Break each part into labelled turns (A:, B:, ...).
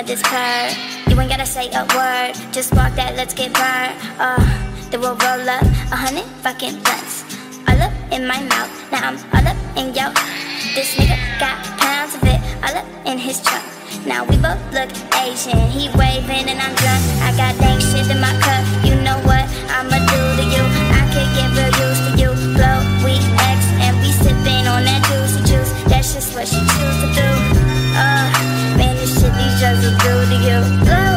A: of this car, You ain't gotta say a word, just walk that, let's get burned. Uh, then we'll roll up a hundred fucking blunts. All up in my mouth, now I'm all up in yo. This nigga got pounds of it, all up in his trunk. Now we both look Asian, he waving and I'm drunk. I got dank shit in my cup, you know what I'ma do to you. I could get real used to you. Blow, we X, and we sipping on that juicy juice. That's just what she choose to do to give.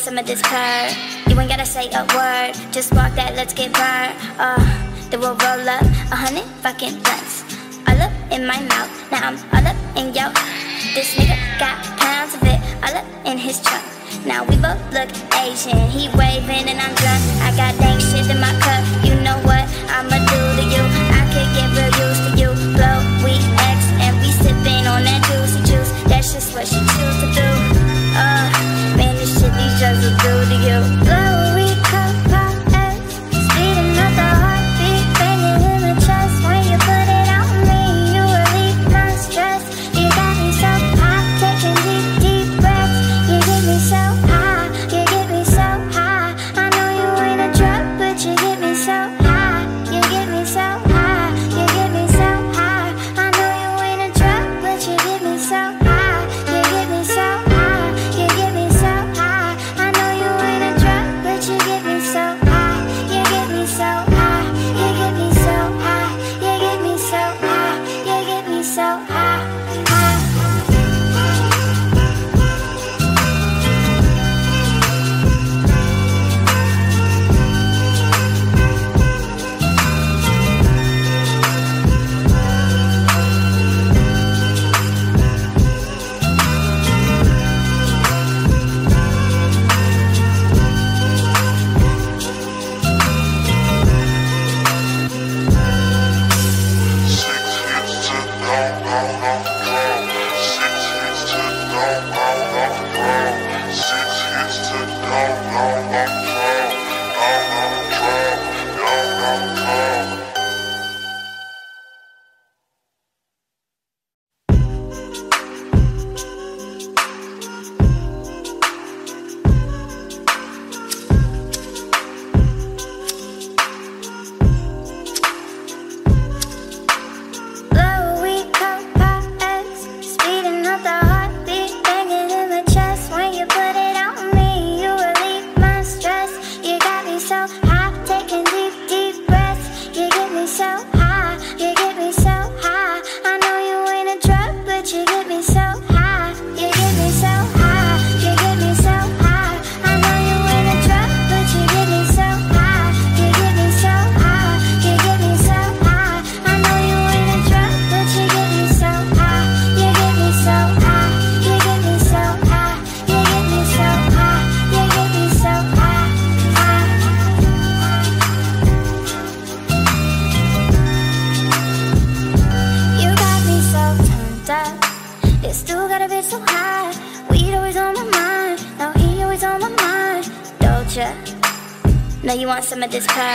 A: some of this purr. You ain't gotta say a word. Just walk that, let's get burned. Oh, uh, then we'll roll up a hundred fucking blunts. All up in my mouth, now I'm all up in yo. This nigga got pounds of it, all up in his trunk. Now we both look Asian. He waving and I'm drunk. I got dank shit in my cup. You know what I'ma do to you? I could get real used to you. Blow, we X and we sipping on that juicy juice. That's just what she choose to do. Uh just as do to you.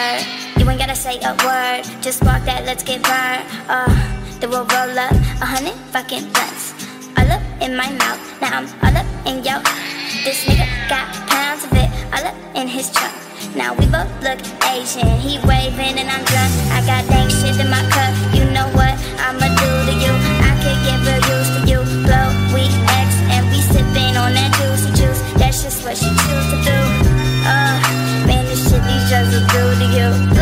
A: You ain't gotta say a word, just walk that, let's get burned. Uh, then we'll roll up a hundred fucking blunts. All up in my mouth, now I'm all up in yo. This nigga got pounds of it, all up in his trunk. Now we both look Asian, he waving and I'm drunk. I got dank shit in my cup, you know what I'ma do to you. I could get real used to you, blow, we X, and we sipping on that juicy juice. That's just what she choose to do. Uh, man, this shit these drugs will do live.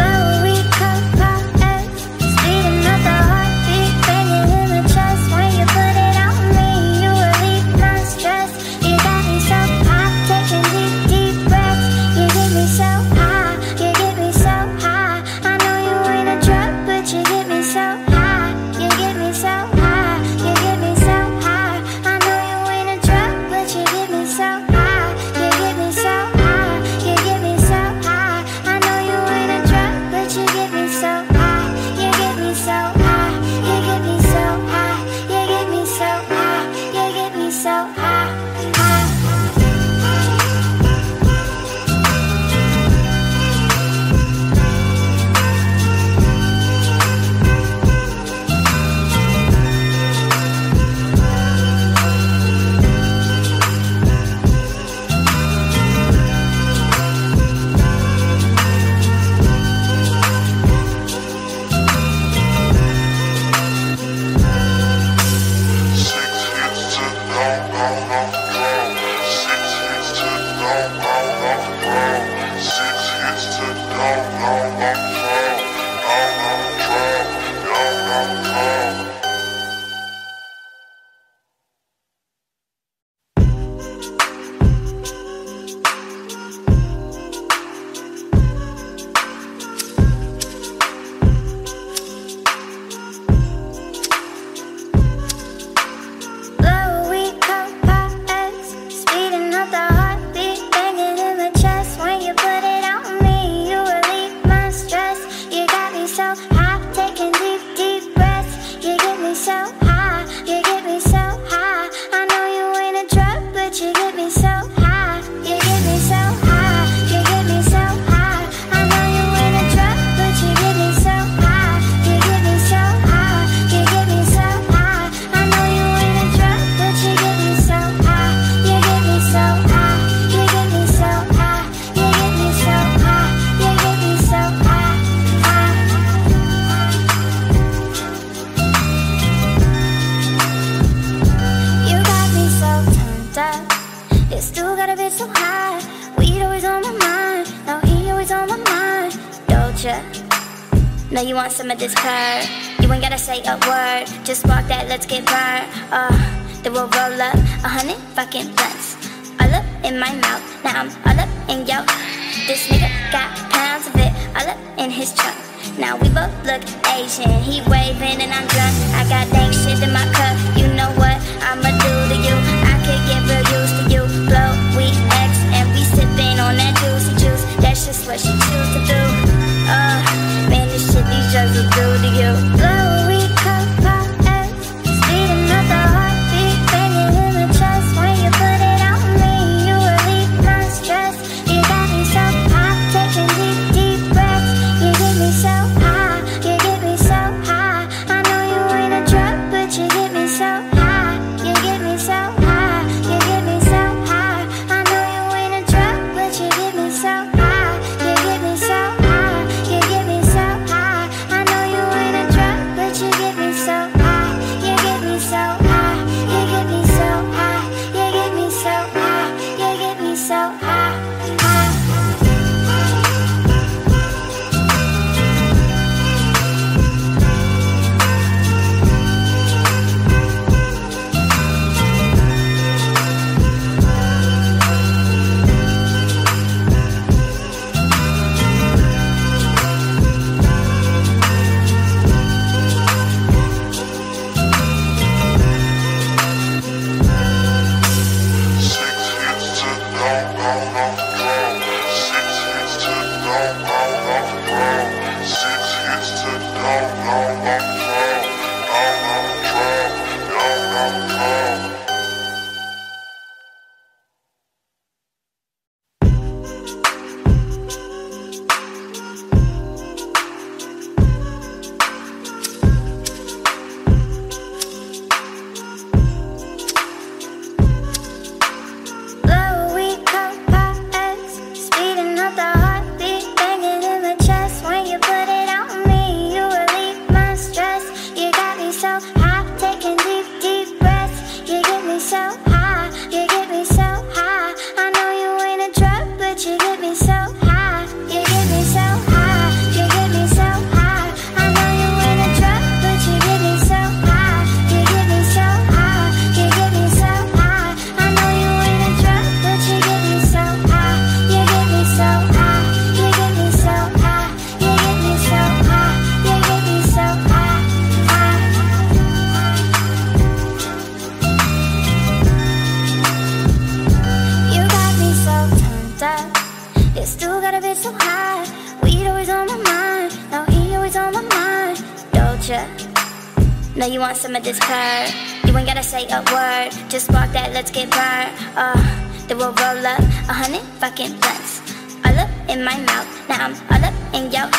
A: some of this car. You ain't gotta say a word, just walk that, let's get burned. Uh, then we'll roll up a hundred fucking blunts. All up in my mouth, now I'm all up in yo.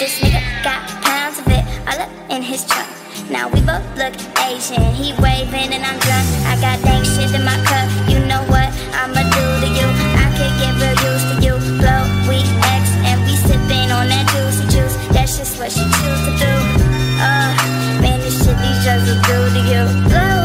A: This nigga got pounds of it, all up in his trunk. Now we both look Asian, he waving and I'm drunk. I got dank shit in my cup, you know what I'ma do to you. I could get real used to you, blow, we X, and we sipping on that juicy juice. That's just what she choose to do. Uh, just a dude to you.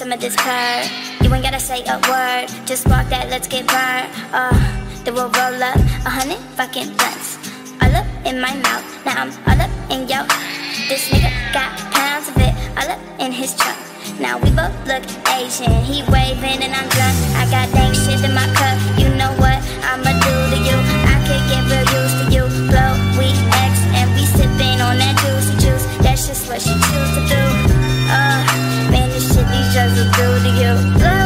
A: Some of this purr. You ain't gotta say a word. Just walk that, let's get burned. Uh, then we'll roll up a hundred fucking blunts. All up in my mouth, now I'm all up in yo. This nigga got pounds of it, all up in his trunk. Now we both look Asian. He waving and I'm drunk. I got dang shit in my cup. You know what I'ma do to you? I could get real used to you. Blow, we X, and we sipping on that juicy juice. That's just what she choose to do. Uh, these drugs will do to you.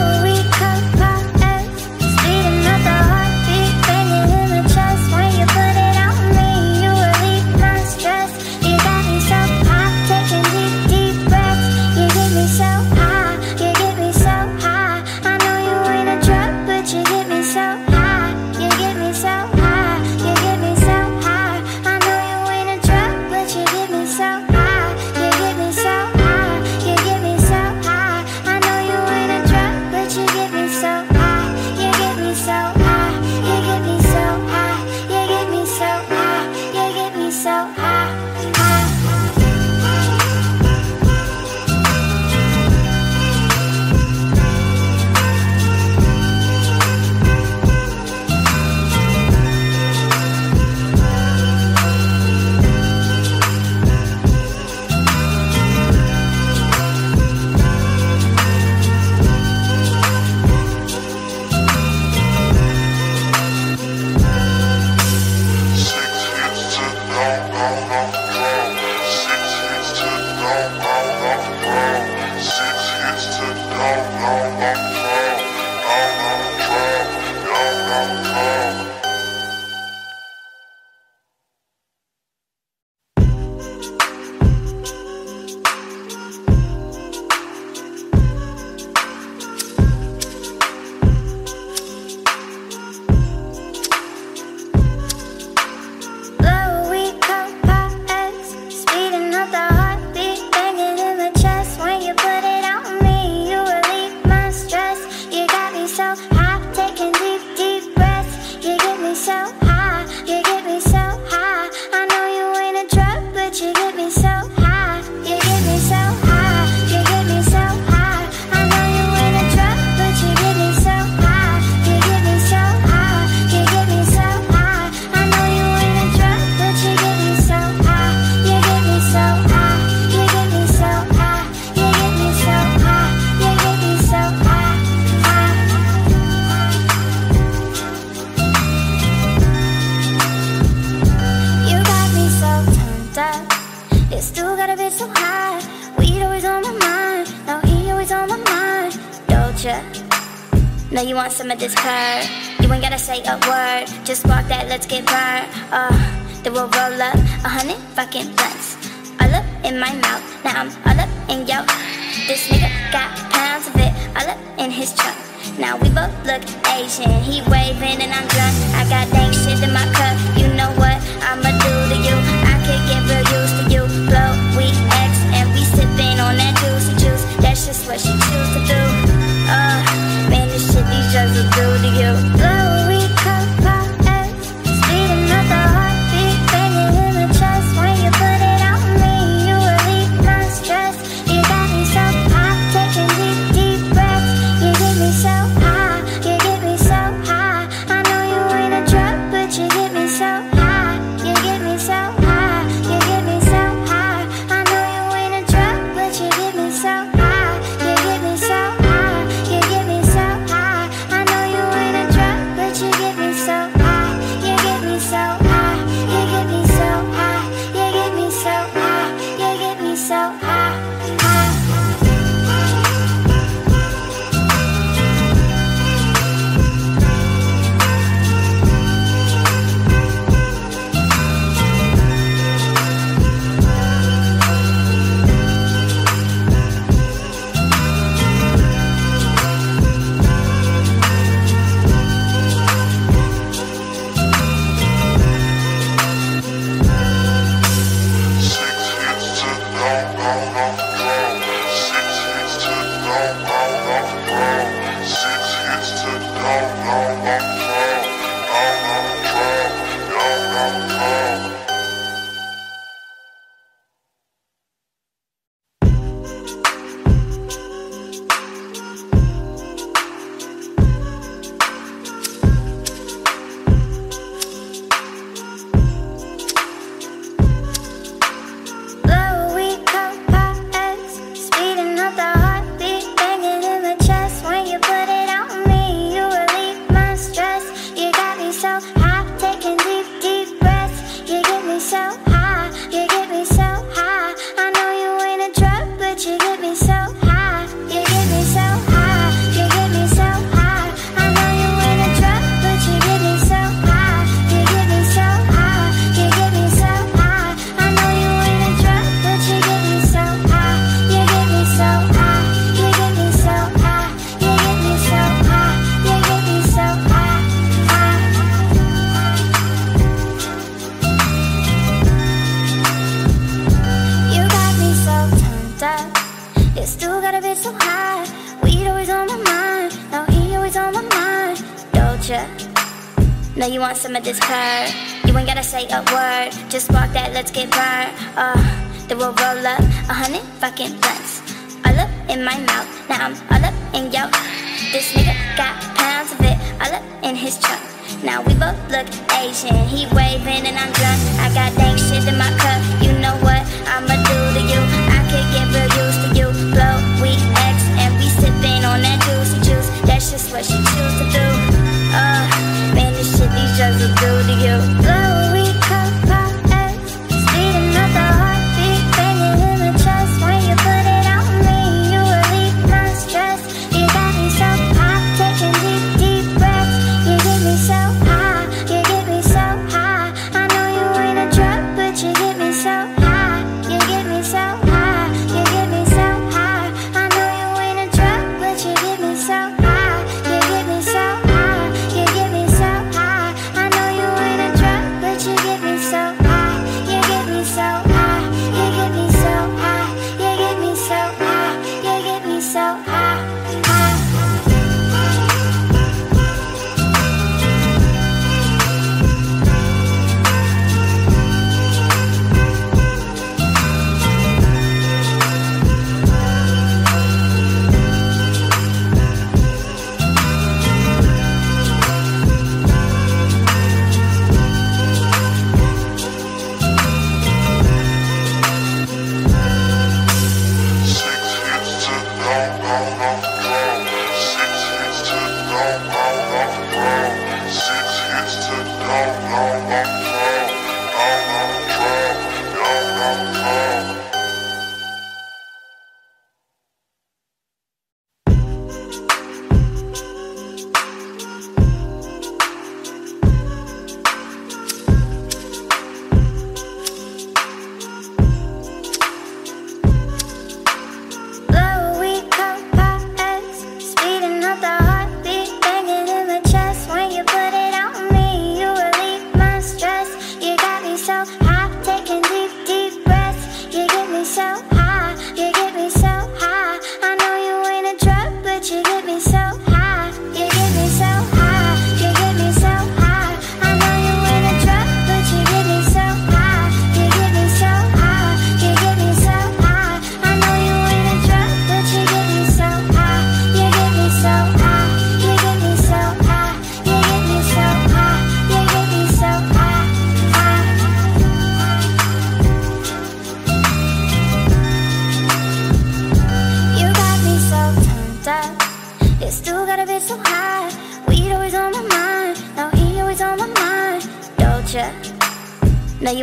A: Gotta say a word. Just walk that, let's get burned. Uh, then we'll roll up a hundred fucking blunts. All up in my mouth, now I'm all up in yo. This nigga got pounds of it, all up in his trunk. Now we both look Asian. He waving and I'm drunk. I got dang shit in my cup. You know what I'ma do to you? I could get real used to you. Blow, we X, and we sipping on that juicy juice. That's just what she choose to do. Uh, man, this shit these drugs will do to you.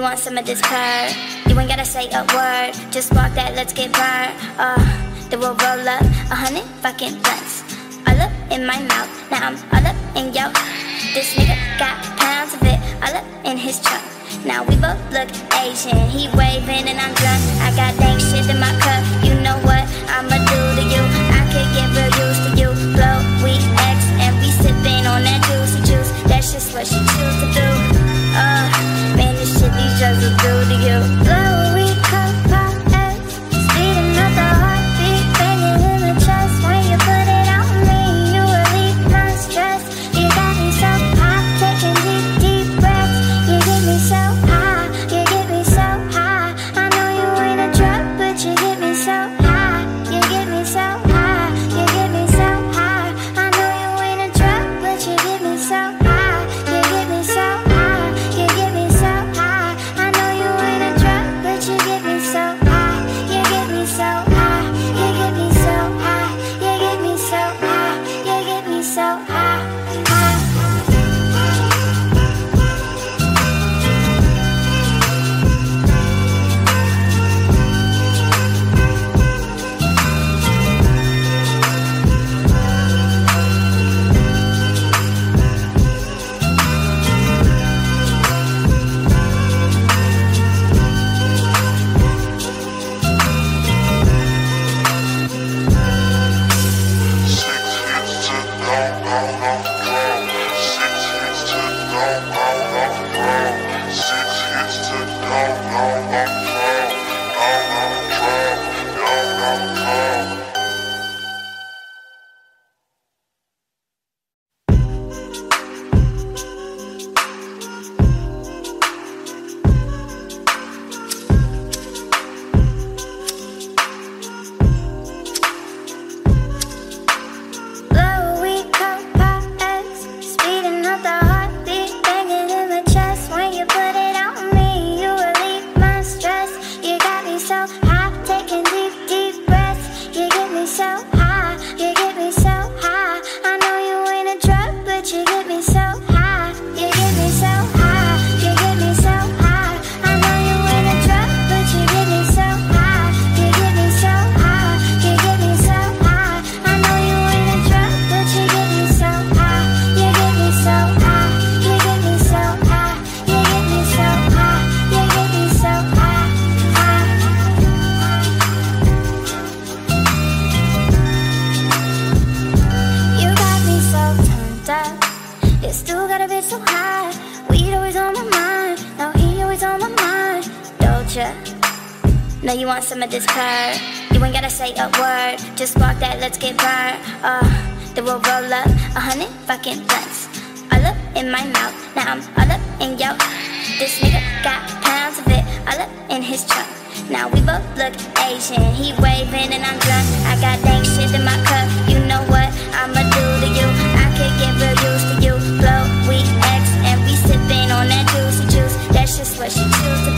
A: You want some of this purr? You ain't gotta say a word. Just walk that, let's get burned. Uh, then we'll roll up a hundred fucking blunts. All up in my mouth, now I'm all up in yo. This nigga got pounds of it, all up in his trunk. Now we both look Asian. He waving and I'm drunk. I got dank shit in my cup. You know what I'ma do to you? I could get real used to you. Blow, we ex, and we sipping on that juicy juice. That's just what she choose to do. Uh each other do to you. what she chose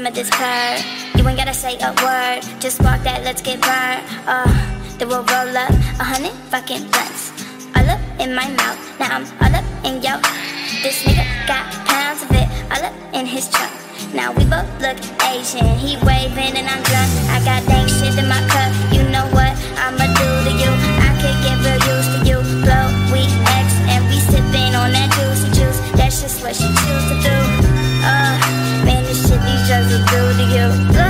A: some of this purr. You ain't gotta say a word, just walk that, let's get burned. Uh, then we'll roll up a hundred fucking blunts. All up in my mouth, now I'm all up in yo. This nigga got pounds of it, all up in his trunk. Now we both look Asian, he waving and I'm drunk. I got dang shit in my cup, you know what I'ma do to you. I could get real used to you, blow, we X, and we sipping on that juicy juice. That's just what she choose to do just as do to you.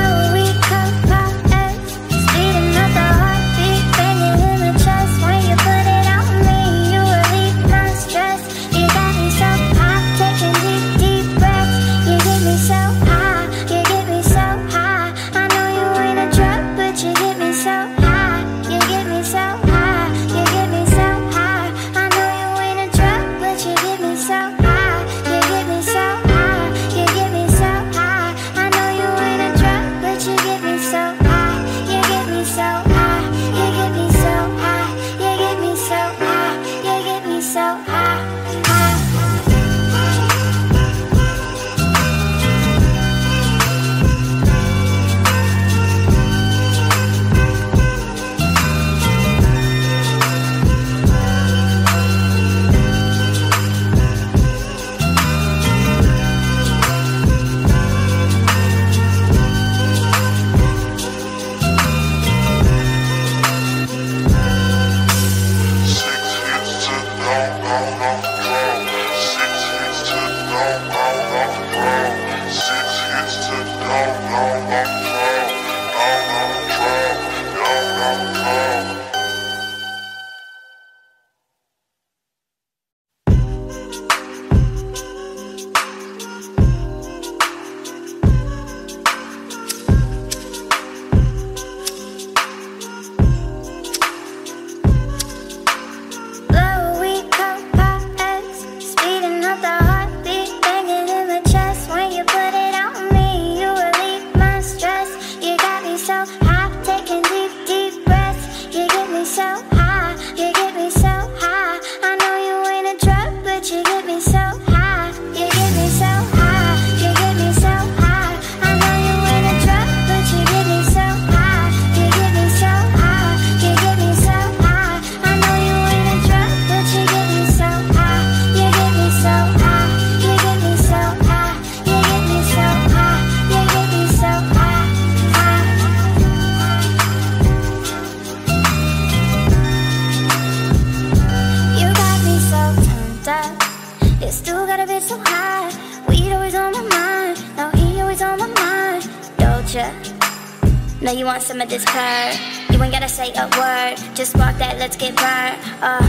A: Just walk that, let's get burned. Uh,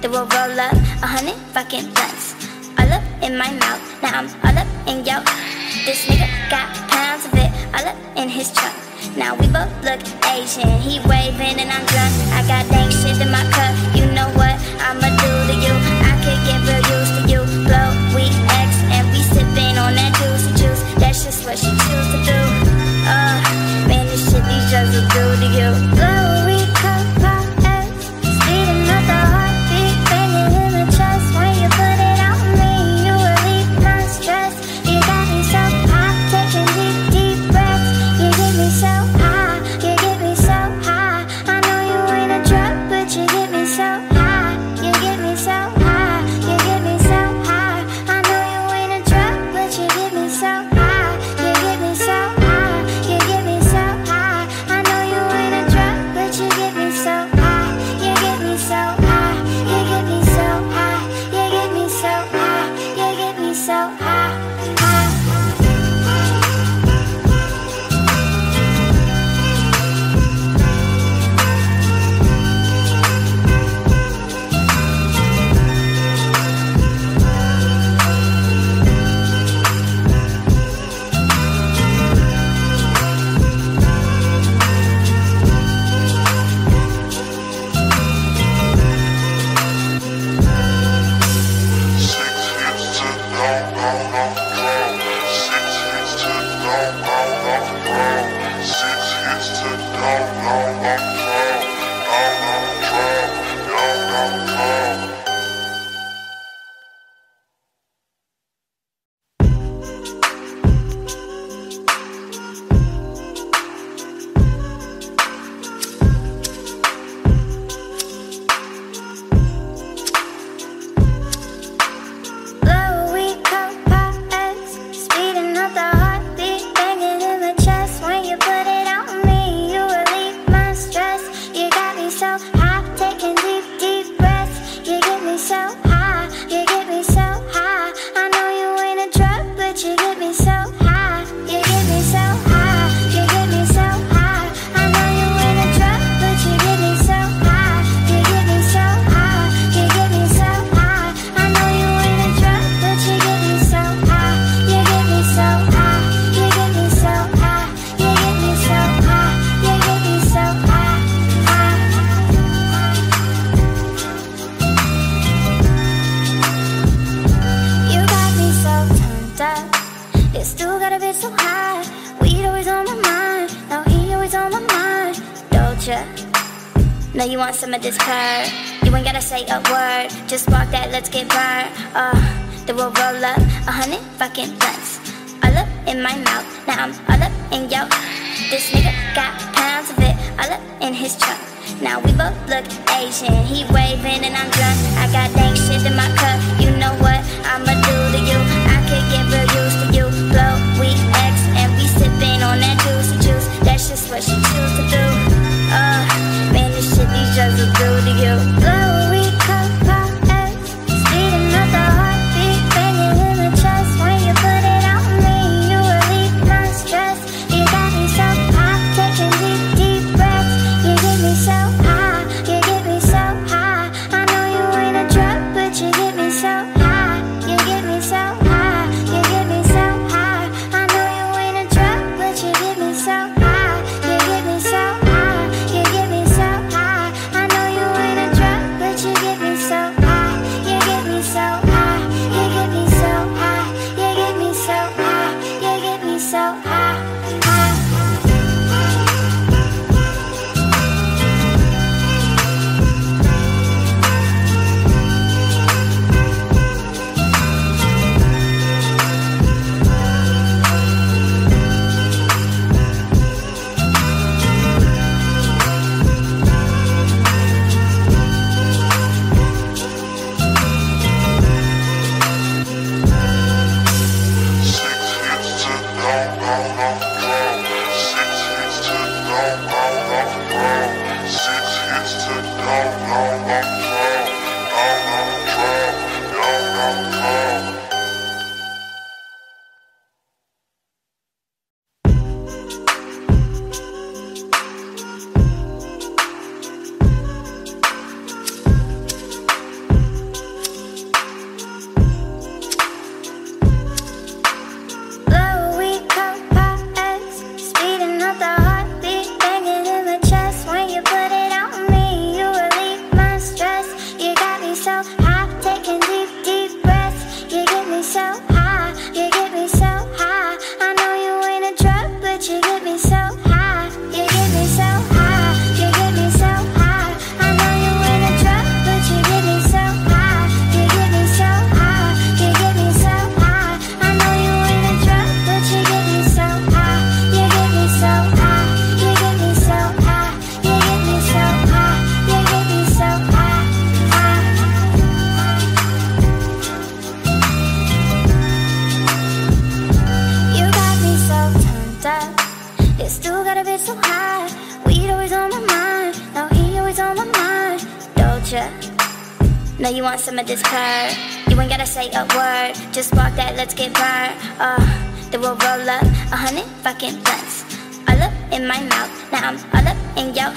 A: then we'll roll up a hundred fucking blunts. All up in my mouth, now I'm all up in yo. This nigga got pounds of it, all up in his truck. Now we both look Asian. He waving and I'm drunk. I got dank shit in my cup. You know what I'ma do to you? I could get real used to you. Blow, we X and we sipping on that juicy juice. That's just what she choose to do. Uh, man, this shit these drugs will do to you. Blow, some of this purr. You ain't gotta say a word, just walk that, let's get burned. Uh, then we'll roll up a hundred fucking blunts. All up in my mouth, now I'm all up in yo.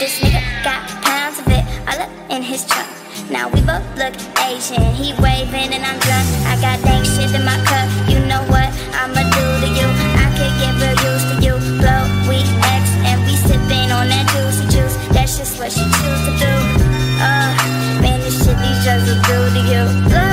A: This nigga got pounds of it, all up in his truck. Now we both look Asian, he waving and I'm drunk. I got dank shit in my cup, you know what I'ma do to you. I could get real used to you, blow, we ex, and we sipping on that juicy juice. That's just what she choose to do. Uh, just a dude to you.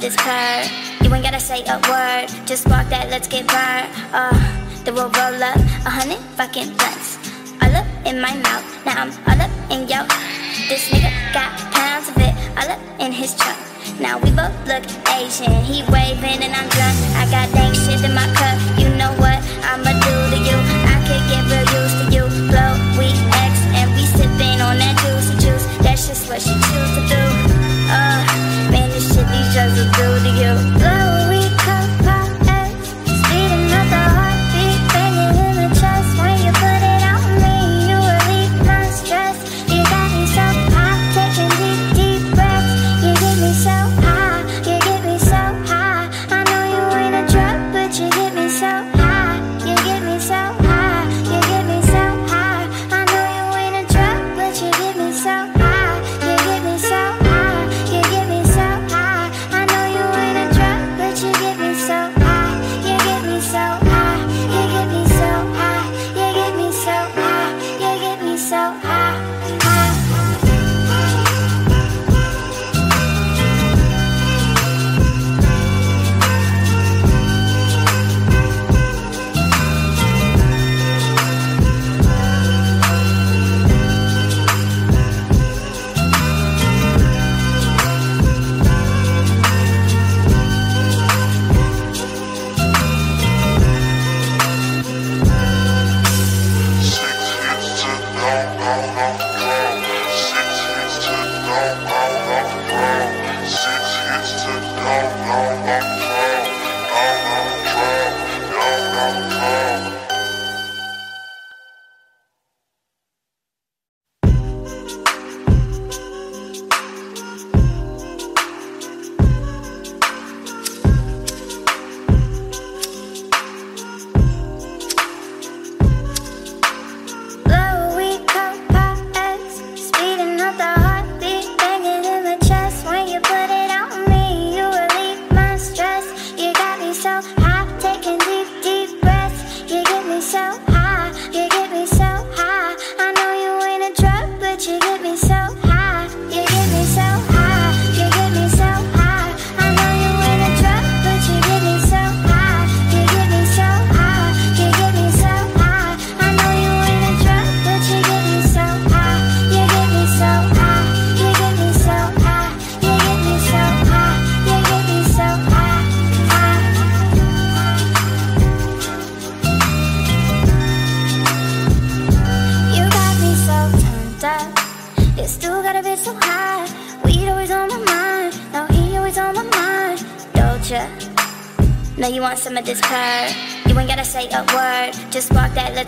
A: This purr. You ain't gotta say a word. Just walk that, let's get burned. Uh, then we'll roll up a hundred fucking blunts. All up in my mouth, now I'm all up in yo. This nigga got pounds of it, all up in his trunk. Now we both look Asian. He waving and I'm drunk. I got dank shit in my cup. You know what I'ma do to you? I could get real used to you. Blow, we X, and we sipping on that juicy juice. That's just what she choose to do. Uh, man, shit these drugs will do to you. Blow,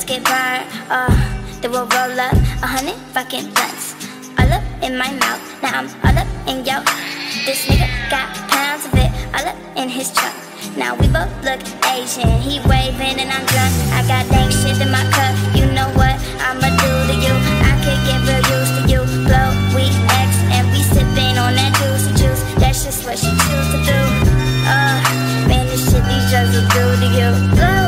A: let's get burned. Uh, then we'll roll up a hundred fucking blunts. All up in my mouth. Now I'm all up in yo. This nigga got pounds of it. All up in his trunk. Now we both look Asian. He waving and I'm drunk. I got dank shit in my cup. You know what I'ma do to you? I could get real used to you. Blow, we X, and we sipping on that juicy juice. That's just what she choose to do. Uh, man, this shit these drugs will do to you. Blow,